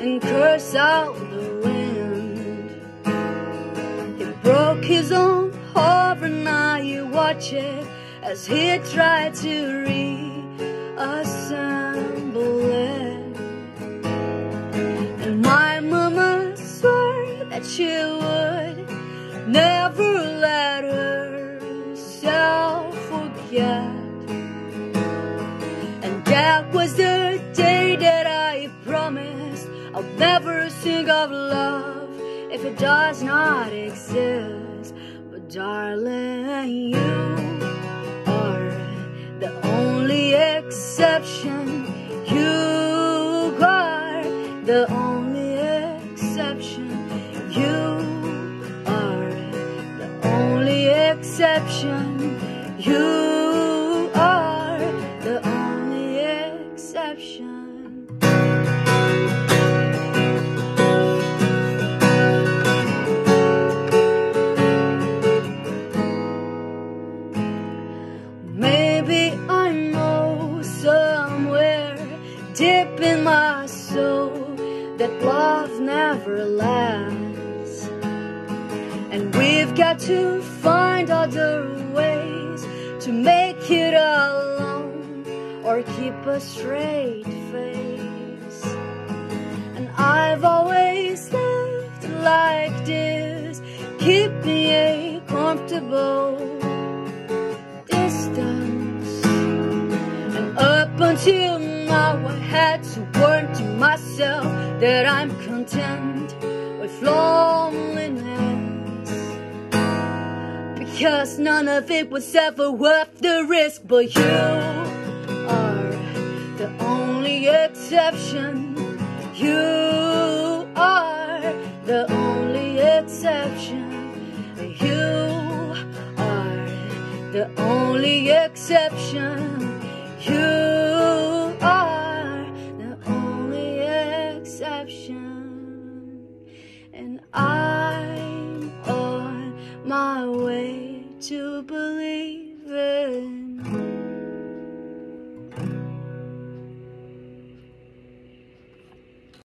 and curse out the wind. He broke his own heart, and now you watch it as he tried to reassemble it. And my mama swore that she would never let herself forget. And that was the never think of love if it does not exist. But darling, you are the only exception. You are the only exception. You are the only exception. You are the only exception. Deep in my soul that love never lasts. And we've got to find other ways to make it alone or keep a straight face. And I've always lived like this, keeping a comfortable distance. And up until now, I had to warn to myself that I'm content with loneliness. Because none of it was ever worth the risk, but you are the only exception. You are the only exception. You are the only exception. You And I'm on my way to believing.